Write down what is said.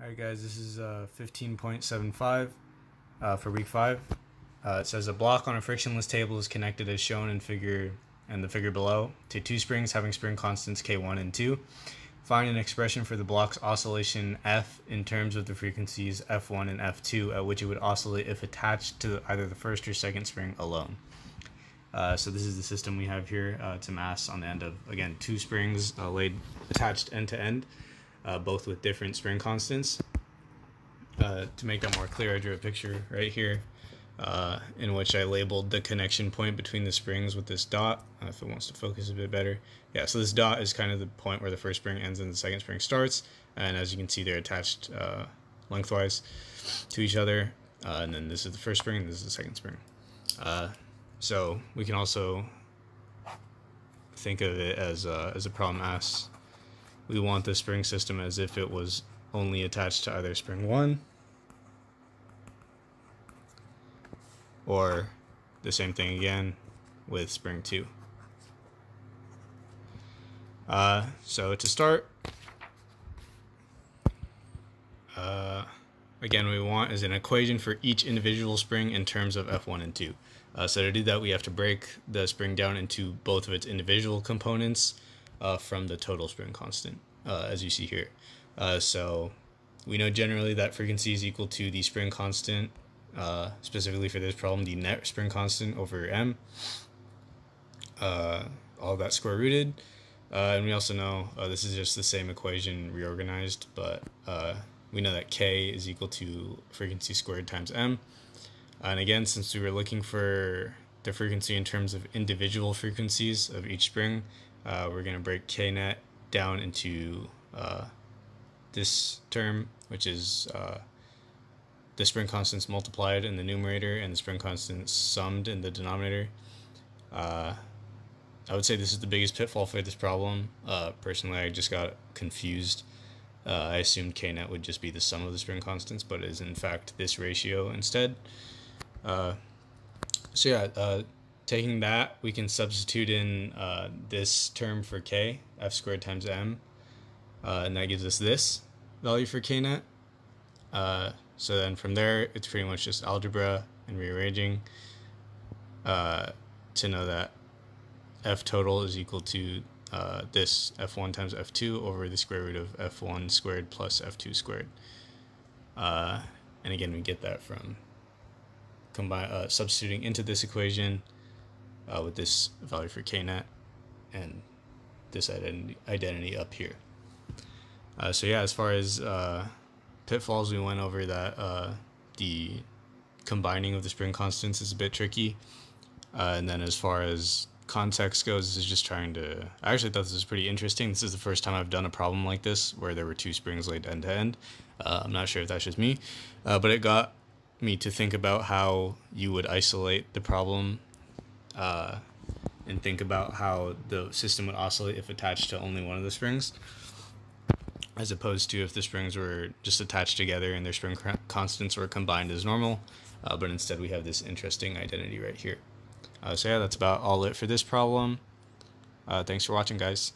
Alright guys, this is uh, 15.75 uh, for week 5. Uh, it says a block on a frictionless table is connected as shown in figure and the figure below to two springs having spring constants K1 and 2. Find an expression for the block's oscillation F in terms of the frequencies F1 and F2 at which it would oscillate if attached to either the first or second spring alone. Uh, so this is the system we have here. Uh, it's a mass on the end of, again, two springs uh, laid attached end to end uh, both with different spring constants. Uh, to make that more clear, I drew a picture right here uh, in which I labeled the connection point between the springs with this dot, uh, if it wants to focus a bit better. Yeah, so this dot is kind of the point where the first spring ends and the second spring starts, and as you can see, they're attached uh, lengthwise to each other, uh, and then this is the first spring, and this is the second spring. so we can also think of it as, as a problem S we want the spring system as if it was only attached to either spring 1 or the same thing again with spring 2. Uh, so to start, uh, again, what we want is an equation for each individual spring in terms of F1 and 2. Uh, so to do that, we have to break the spring down into both of its individual components uh, from the total spring constant, uh, as you see here. Uh, so we know generally that frequency is equal to the spring constant, uh, specifically for this problem, the net spring constant over m, uh, all that square rooted. Uh, and we also know this is just the same equation reorganized, but we know that k is equal to frequency squared times m. And again, since we were looking for the frequency in terms of individual frequencies of each spring, uh, we're going to break knet down into uh, this term, which is uh, the spring constants multiplied in the numerator and the spring constants summed in the denominator. Uh, I would say this is the biggest pitfall for this problem. Uh, personally, I just got confused. Uh, I assumed knet would just be the sum of the spring constants, but it is in fact this ratio instead. so yeah, Taking that, we can substitute in uh, this term for k, f squared times m, uh, and that gives us this value for knet. Uh, so then from there, it's pretty much just algebra and rearranging uh, to know that f total is equal to uh, this f1 times f2 over the square root of f1 squared plus f2 squared. Uh, and again, we get that from combine, substituting into this equation uh, with this value for knet and this identity, identity up here. Uh, so yeah, as far as uh, pitfalls, we went over that uh, the combining of the spring constants is a bit tricky. Uh, and then as far as context goes, this is just trying to... I actually thought this was pretty interesting. This is the first time I've done a problem like this where there were two springs laid end to end. Uh, I'm not sure if that's just me, but it got me to think about how you would isolate the problem uh, and think about how the system would oscillate if attached to only one of the springs, as opposed to if the springs were just attached together and their spring constants were combined as normal. Uh, but instead, we have this interesting identity right here. Uh, so yeah, that's about all it for this problem. Uh, thanks for watching, guys.